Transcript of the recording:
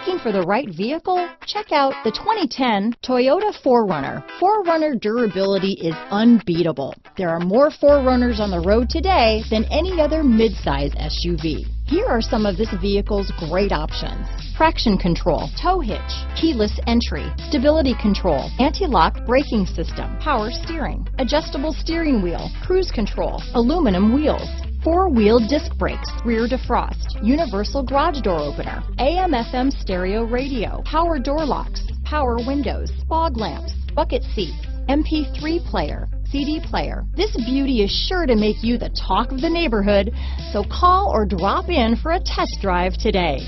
Looking for the right vehicle? Check out the 2010 Toyota 4Runner. 4Runner durability is unbeatable. There are more 4Runners on the road today than any other midsize SUV. Here are some of this vehicle's great options. Traction control, tow hitch, keyless entry, stability control, anti-lock braking system, power steering, adjustable steering wheel, cruise control, aluminum wheels, four-wheel disc brakes, rear defrost, universal garage door opener, AM FM stereo radio, power door locks, power windows, fog lamps, bucket seats, MP3 player, CD player. This beauty is sure to make you the talk of the neighborhood, so call or drop in for a test drive today.